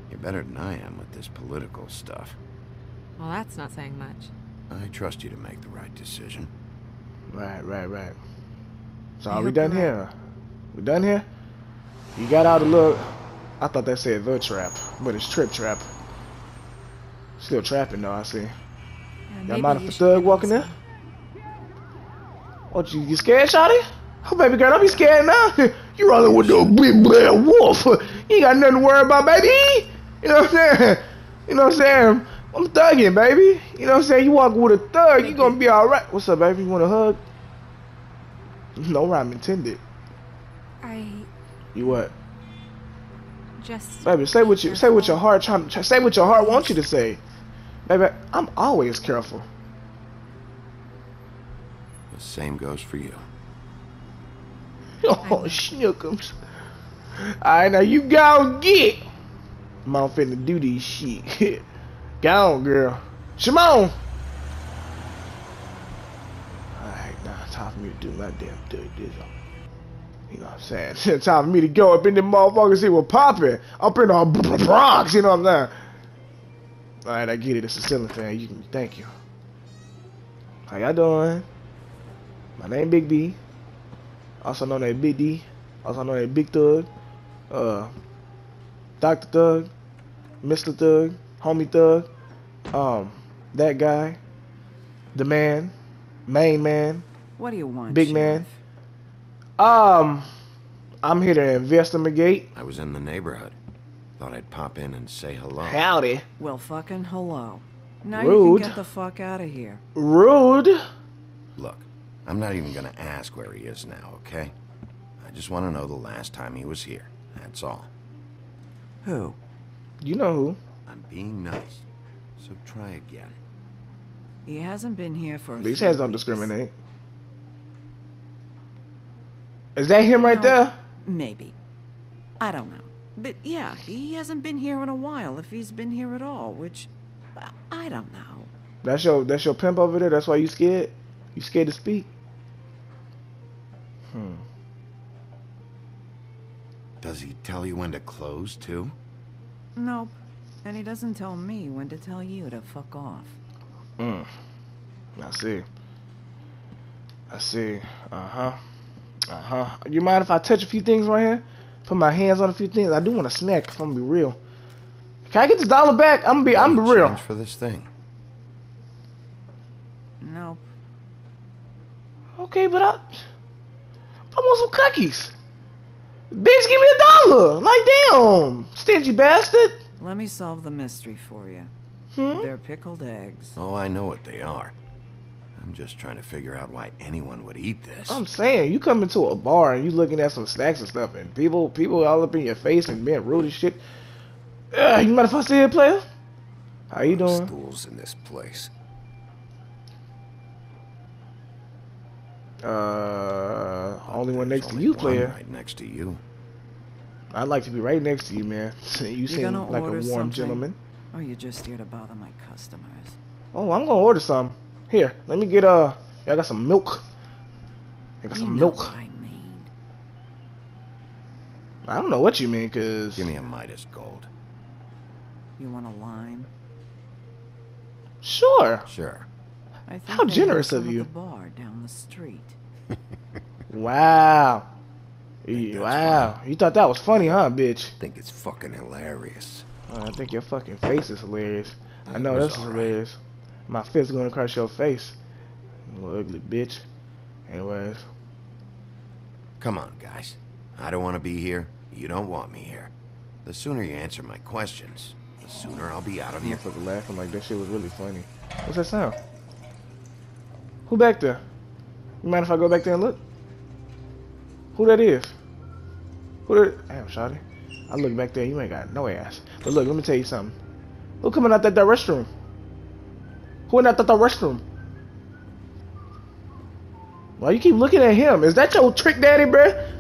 You're better than I am with this political stuff. Well, that's not saying much. I trust you to make the right decision. Right, right, right. So are we done you're here? We done here? You got out a little. I thought that said the trap, but it's trip trap. Still trapping though. I see. Y'all mind if a thug walking there? What you, you scared, Shotty? Oh, baby girl, don't be scared now. You rolling with the big black wolf. You ain't got nothing to worry about, baby. You know what I'm saying? You know what I'm saying? I'm thugging, baby. You know what I'm saying? You walk with a thug, you gonna be alright. What's up, baby? You want a hug? No rhyme intended. I You what? just. Baby, say what you say what your heart trying to say what your heart wants you to say. Baby, I'm always careful. The same goes for you. Oh, schnookums. Alright, now you go get. Mom finna do this shit. go on, girl. Shimon! Alright, now it's time for me to do my damn dirty dizzle. You know what I'm saying? It's time for me to go up in the motherfucker and see what poppin'. Up in the Bronx, you know what I'm saying? Alright, I get it. It's a ceiling fan. You can thank you. How y'all doing? My name Big B also known as Big D, also known as Big Thug, uh, Doctor Thug, Mister Thug, Homie Thug, um, that guy, the man, main man, What do you want, big man. Um, I'm here to investigate. I was in the neighborhood. Thought I'd pop in and say hello. Howdy, Well, fucking hello. Now Rude. you can get the fuck out of here. rude. Look, I'm not even gonna ask where he is now, okay? I just want to know the last time he was here. That's all. Who? You know who? I'm being nice. So try again. He hasn't been here for. a These few hands don't discriminate. Is that him right No. there? Maybe. I don't know. But yeah, he hasn't been here in a while, if he's been here at all, which. I- I don't know. That's your that's your pimp over there. That's why you scared. You scared to speak. Hmm. Does he tell you when to close, too? Nope. And he doesn't tell me when to tell you to fuck off. Hmm. I see. I see. Uh huh. Uh huh. You mind if I touch a few things right here? Put my hands on a few things. I do want a snack. If I'm gonna be real. Can I get this dollar back? I'm gonna be. I'm be real. for this thing. Nope. Okay, but I. I want some cookies. Bitch, give me a dollar. Like damn, stingy bastard. Let me solve the mystery for you. Hmm? They're pickled eggs. Oh, I know what they are. I'm just trying to figure out why anyone would eat this. I'm saying you come into a bar and you looking at some snacks and stuff, and people people all up in your face and being rude and shit. Uh, you mind if I see it, player? How you doing? Stools in this place. Uh, only one next There's to you, one player. Right next to you. I'd like to be right next to you, man. You seem gonna like a order warm something? gentleman. Or you just here to bother my customers? Oh, I'm gonna order some. Here, let me get uh, yeah, I got some milk. I got You some know milk. I mean. I don't know what you mean, cause Give me a Midas Gold. You want a lime? sure. Sure. I think How they have generous some of at you. The bar down the street. Wow. Think Yeah, that's Wow. You thought that was funny, huh, bitch? I think it's fucking hilarious. Oh, I think your fucking face is hilarious. I know was that's alright. hilarious. My fist going across your face. You ugly bitch. Anyways, Come on, guys. I don't want to be here. You don't want me here. The sooner you answer my questions, the sooner I'll be out of here. Motherfucker laughing like that shit was really funny. What's that sound? Who back there? You mind if I go back there and look? Who that is? Who that? Damn, shawty. I look back there, you ain't got no ass. But look, let me tell you something. Who coming out that, that restroom? Who went out that, that restroom? Why you keep looking at him? Is that your trick daddy, bruh?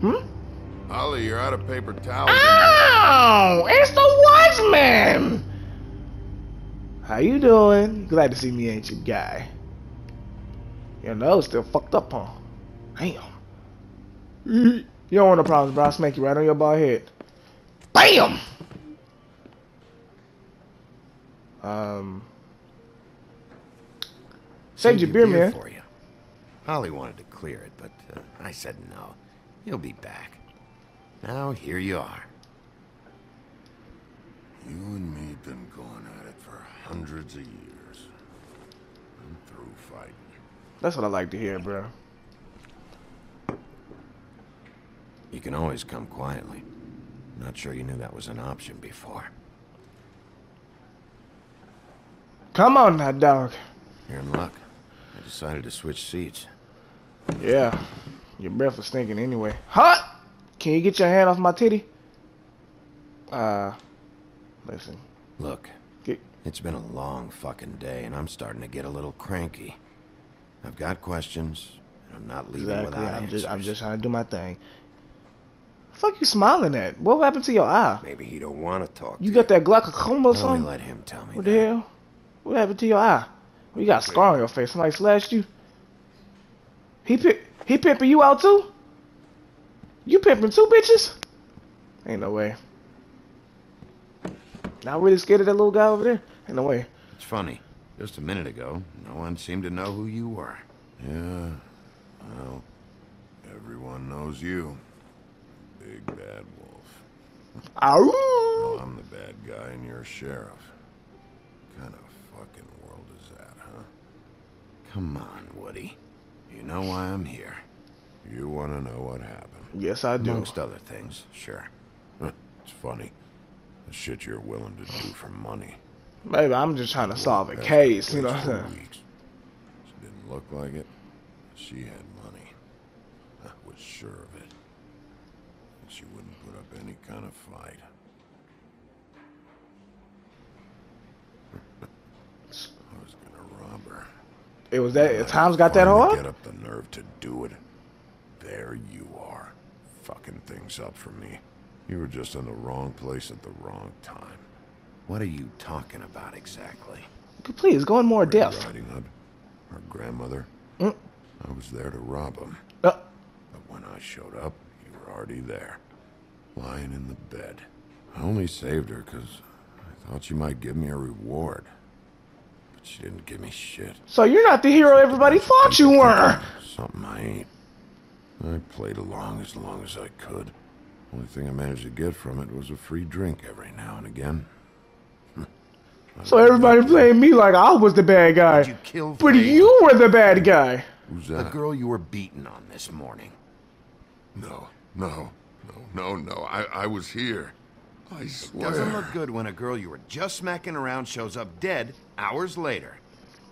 Hmm? Holly, you're out of paper towels. Oh, it's the watchman. How you doing? Glad to see me, ain't you, guy? Your nose still fucked up, huh? Damn. You don't want no problems, bro. I'll smack you right on your bald head. Bam! Um. Saved your beer, man. for you. Holly wanted to clear it, but uh, I said no. He'll be back. Now here you are. You and me have been going at it for hundreds of years. I'm through fighting. That's what I like to hear, bro. You can always come quietly. Not sure you knew that was an option before. Come on now, dog. You're in luck. I decided to switch seats. Yeah. Your breath was stinking anyway. Hot! Can you get your hand off my titty? Uh, listen. Look, Get, it's been a long fucking day, and I'm starting to get a little cranky. I've got questions, and I'm not leaving exactly. without I'm answers. just, I'm just trying to do my thing. fuck you smiling at? What happened to your eye? Maybe he don't want to talk. You to got that glaucoma or something? let him tell me What that. the hell? What happened to your eye? You got a scar on your face. Somebody slashed you. He pi- he pimping you out too? You pimping two bitches? Ain't no way. Not really scared of that little guy over there? Ain't no way. It's funny. Just a minute ago, no one seemed to know who you were. Yeah. Well, everyone knows you. Big bad wolf. Ow! Well, I'm the bad guy and you're a sheriff. kind of fucking world is that, huh? Come on, Woody. You know why I'm here. You want to know what happened? Yes, I do. Amongst other things, sure. It's funny. The shit you're willing to do for money. Maybe I'm just trying to solve a case, you know what I'm saying? weeks. She didn't look like it. She had money. I was sure of it. And she wouldn't put up any kind of fight. I was gonna rob her. It was that. I Times got that hard? Get up the nerve to do it. There you are, fucking things up for me. You were just in the wrong place at the wrong time. What are you talking about exactly? Please, go in more Red depth. Riding Hood, her grandmother. Mm. I was there to rob him. Uh, But when I showed up, you were already there, lying in the bed. I only saved her because I thought she might give me a reward. But she didn't give me shit. so you're not the hero everybody thought you were. Something I ain't. I played along as long as I could. Only thing I managed to get from it was a free drink every now and again. So everybody blamed me like I was the bad guy. Did you kill But Faith? you were the bad guy. Who's that? The girl you were beaten on this morning. No, no, no, no, no. I, I was here. I swear. Doesn't look good when a girl you were just smacking around shows up dead hours later.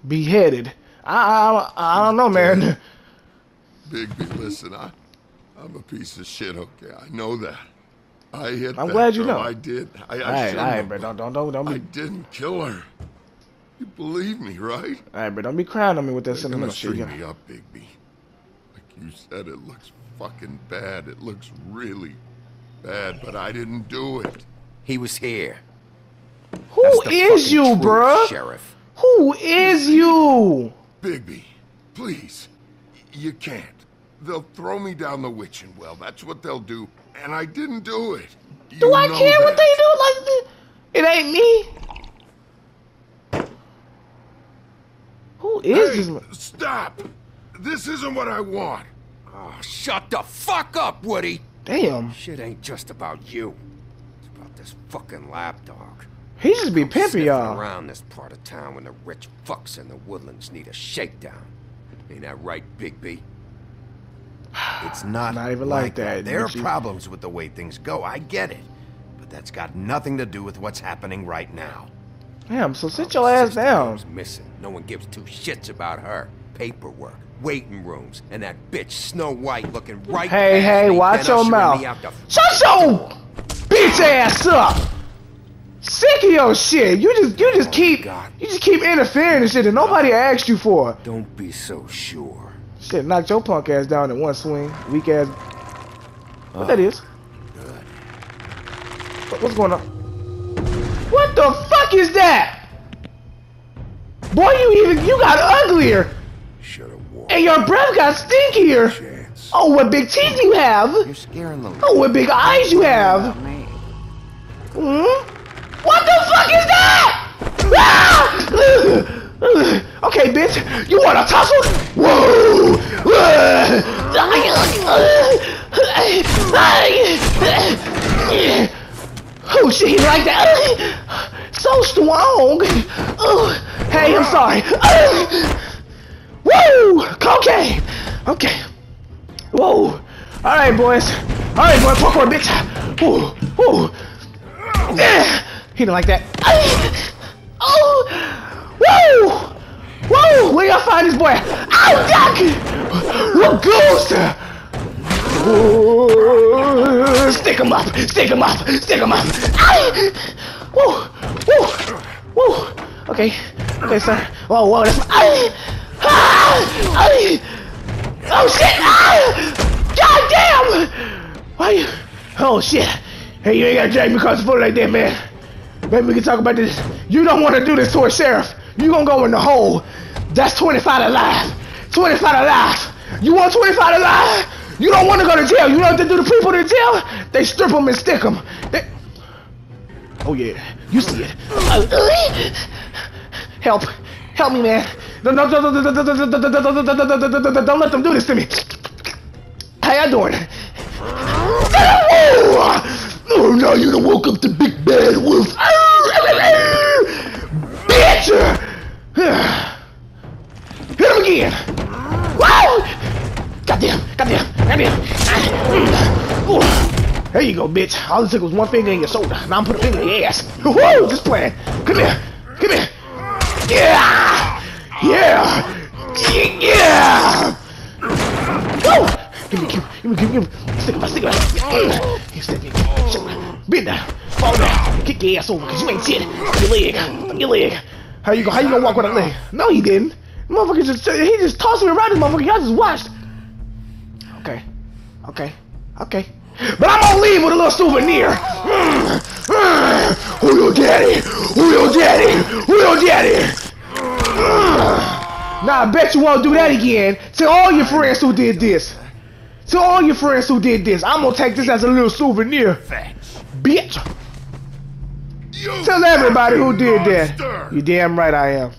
Beheaded. I I, I don't know, man. Bigby, listen, I, I'm a piece of shit, okay? I know that. I hit I'm that glad you girl. know. I did. I, I all right, all right, bro. but Don't don't don't don't I didn't kill her. You believe me, right? All right, bro. Don't be crying on me with that They're gonna sentimental shit. string You me up, Bigby. Like you said, it looks fucking bad. It looks really bad, but I didn't do it. He was here. Who That's the is fucking you, truth, bruh? Sheriff. Who is you? Bigby, please. You can't. They'll throw me down the witching well. That's what they'll do. And I didn't do it. Do I know care what they do? Like this? It ain't me. Who is Hey, this? man? stop! This isn't what I want. Oh, shut the fuck up, Woody! Damn. Shit ain't just about you. It's about this fucking lapdog. He just be pimping y'all. around this part of town when the rich fucks in the woodlands need a shakedown. Ain't that right, Bigby? It's not, Not even like that, There are problems with the way things go. I get it. But that's got nothing to do with what's happening right now. Damn, so sit your ass down. missing. No one gives two shits about her. Paperwork, waiting rooms, and that bitch Snow White looking right Hey, hey, watch your mouth. me out the Shut your bitch ass up. Sick of your shit. You just, you just oh, keep, you just keep interfering and shit that nobody asked you for. Don't be so sure. Shit, knocked your punk ass down in one swing. Weak ass. What that uh, is? What- What's going on? What the fuck is that? Boy, you even you got uglier. And your breath got stinkier. Oh, what big teeth you have. You're scaring the Oh, what big eyes you have. Hmm? What the fuck is that? Ah! Okay, bitch, you want a tussle? Whoa! Oh shit, he like that. So strong. Oh, hey, I'm sorry. Woo! Cocaine. Okay. Whoa. All right, boys. All right, boy, parkour, bitch. Whoa, whoa. Yeah. He didn't like that. Oh! Whoa! Whoa! Where y'all find this boy? Ow, duck! What goose? Whoa. Stick him up! Stick him up! Stick him up! Whoa! Whoa! Whoa! Okay. Okay, sir. Whoa, whoa, that's! Ah! Oh shit! Ah! God damn! Why you? Oh shit! Hey, you ain't gotta drag me across the floor like that, man. Maybe we can talk about this. You don't want to do this to a sheriff. You gonna go in the hole. That's 25 alive. 25 alive. You want 25 alive? You don't want to go to jail. You know what they do to people in jail? They strip them and stick them. They... Oh yeah, you see it. Help. Help me, man. Don't, don't, don't, don't, don't, don't, don't, don't, don't, don't, let them do this to me. How y'all doing? Oh, now you done woke up the big bad wolf. Bitch! Hit him again. Wow! Goddamn, goddamn, goddamn. There you go, bitch. All it took was one finger in your shoulder. Now I'm putting a finger in your ass. Woo! Just playing. Come here. Come here. Yeah! Yeah! Yeah! Woo! Give me, give me, give me, give me. Stick him, stick him. Stick me. Shoulder. Bend down. Fall down. Kick your ass over, cause you ain't shit. Your leg. Your leg. How you go? How you gonna walk with a leg? No, he didn't. Motherfucker just he just tossed me around this motherfucker. Y'all just watched. Okay. Okay. Okay. But I'm gonna leave with a little souvenir. Mm. Mm. Who your daddy? Who your daddy? Who your daddy? Now I bet you won't do that again. To all your friends who did this. To all your friends who did this, I'm gonna take this as a little souvenir. Bitch. Tell everybody who did that. You damn right I am.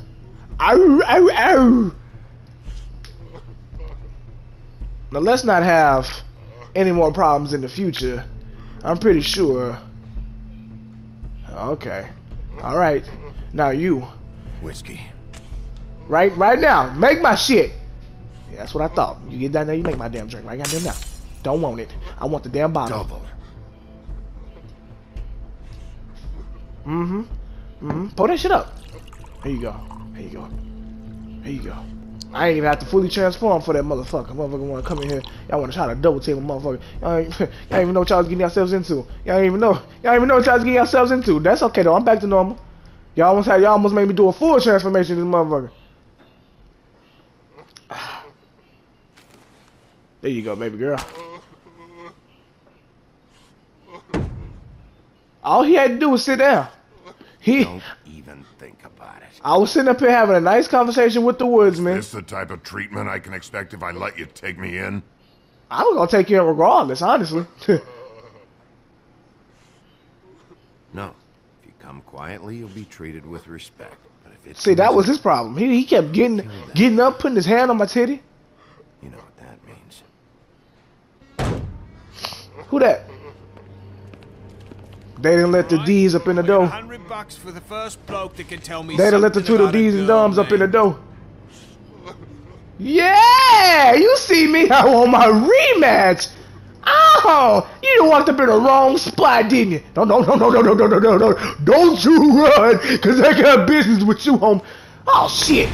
Ow, ow, ow. Now let's not have any more problems in the future. I'm pretty sure. Okay. All right. Now you. Whiskey. Right, right now. Make my shit. Yeah, that's what I thought. You get down there, you make my damn drink. Right goddamn now. Don't want it. I want the damn bottle. Double. Mm-hmm. Mm-hmm. Pull that shit up. There you go. There you go. There you go. I ain't even have to fully transform for that motherfucker. Motherfucker wanna come in here. Y'all wanna try to double a motherfucker. Y'all ain't, y'all ain't even know what y'all was getting yourselves into. Y'all ain't even know. Y'all even know what y'all was getting yourselves into. That's okay though. I'm back to normal. Y'all almost had y'all almost made me do a full transformation this motherfucker. There you go, baby girl. All he had to do was sit down. He Don't even think about it. I was sitting up here having a nice conversation with the woodsman. This the type of treatment I can expect if I let you take me in? I was gonna take you in regardless, honestly. No. If you come quietly, you'll be treated with respect. But if it's See, that was his problem. He he kept getting getting up, putting his hand on my titty. You know what that means. Who that? They didn't let the D's up in the door. Hundred bucks for the first bloke that can tell me They didn't let the something Tweedle about a D's and dumbs up in the door. Yeah, you see me? I want my rematch. Oh, you done walked up in the wrong spot, didn't you? No, no, no, no, no, no, no, no, no, no. Don't you run, cause I got business with you, home. Oh shit.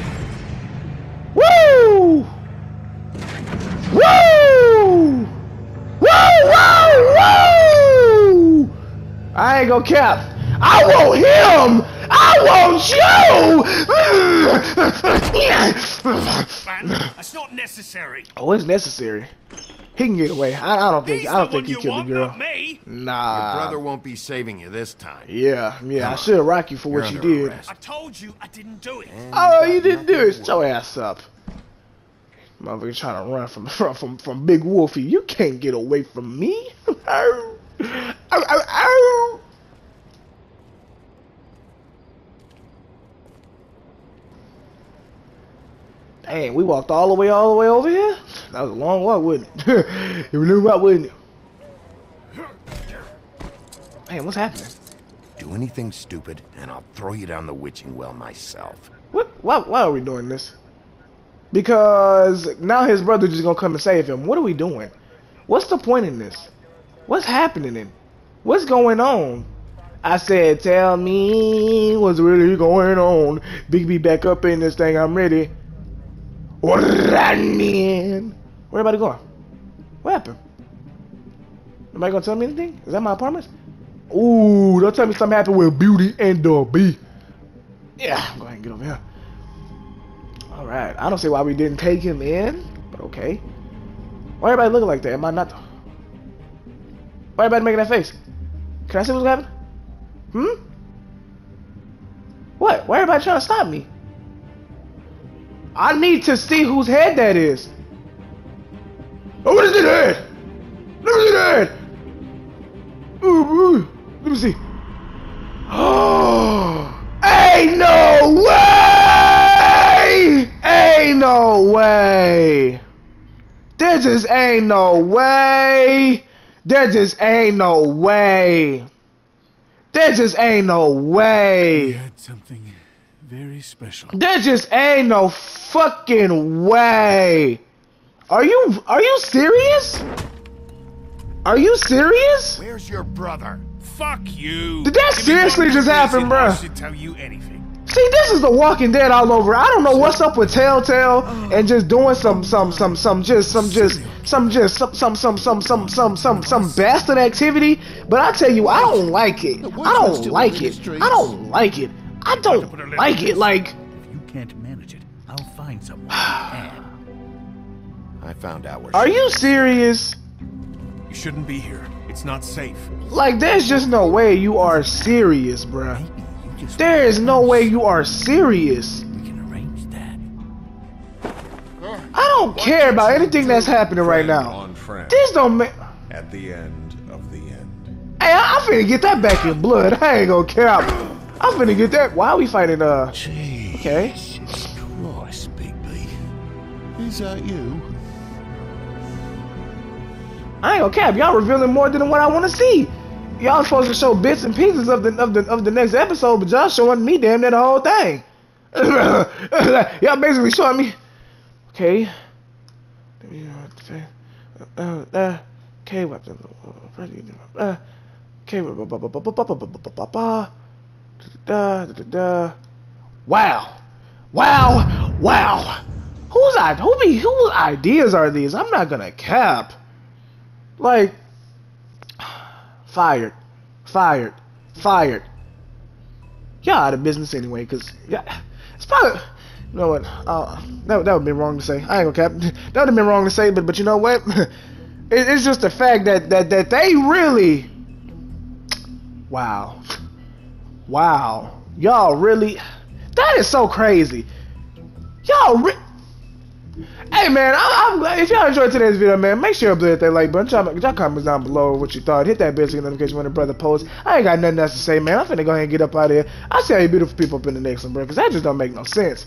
Woo! Woo! Woo! I ain't gonna cap. I want him! I Man, that's not necessary. Oh, it's necessary. He can get away. I, I don't think. He's I don't think he you killed the girl. me. Nah. Your brother won't be saving you this time. Yeah, yeah. Come I on. should rock you for what you did. arrest. I told you I didn't do it. Oh, you didn't do it. Shut your ass up. Motherfucker trying to run from from from, from Big Wolfie. You can't get away from me. Ow. Ow, ow, ow. Dang, we walked all the way, all the way over here. That was a long walk, wasn't it? you knew about, wasn't it? Man, what's happening? Do anything stupid, and I'll throw you down the witching well myself. What? Why, why are we doing this? Because now his brother just gonna come and save him. What are we doing? What's the point in this? What's happening? In? What's going on? I said, tell me what's really going on. Big B back up in this thing. I'm ready. Running. Where everybody going? What happened? Nobody gonna tell me anything? Is that my apartment? Ooh, don't tell me something happened with Beauty and the Bee. Yeah, go ahead and get over here. Alright, I don't see why we didn't take him in, but okay. Why everybody looking like that? Am I not... Why everybody making that face? Can I see what's happening? Hmm? What? Why everybody trying to stop me? I need to see whose head that is. Oh, what is it head? me see that head! Ooh, ooh. Let me see. Oh, ain't no way! Ain't no way! There just ain't no way! There just ain't no way! There just ain't no way! had something very special. There just ain't no fucking way! Are you are you serious? Are you serious? Where's your brother? Fuck you. Did that Give seriously just happen, bro? Should tell you anything. See, this is The Walking Dead all over. I don't know what's up with Telltale oh. and just doing some, some, some, some, just, some, just, some, just, some, some, some, some, some, some, some, some bastard activity. But I tell you, I don't like it. I don't like it. I don't like it. I don't like it. Like, If you can't manage it, I'll find someone who can. I found out where are you serious? You shouldn't be here. It's not safe. Like, there's just no way you are serious, bruh. Maybe you just There is no way you are serious. we can arrange that. I don't care about anything that's happening right now. On friend This don't make. at the end of the end. Hey, I, I'm finna get that back in blood. I ain't gonna cap. I'm finna get that. Why are we fighting? Uh, okay. Christ, Bigby. Is that you? I ain't gonna cap. Y'all revealing more than what I want to see y'all supposed to show bits and pieces of the of the of the next episode, but y'all showing me damn near the whole thing. y'all basically showing me, okay. Uh, uh. Uh, okay, wow, wow, wow. Whose who be, whose ideas are these? I'm not gonna cap. Like fired. Fired. Fired. Y'all out of business anyway, cause yeah, it's probably you know what? Uh, that that would be wrong to say. I ain't gonna cap. That would have been wrong to say, but but you know what? it, it's just the fact that that that they really. Wow. Wow. Y'all really. That is so crazy. Y'all. Hey man, I, I'm glad if y'all enjoyed today's video, man, make sure to hit that like button. Drop, drop comments down below what you thought. Hit that bell you get notification when the brother posts. I ain't got nothing else to say, man. I'm finna go ahead and get up out of here. I'll see all you beautiful people up in the next one, bro, because that just don't make no sense.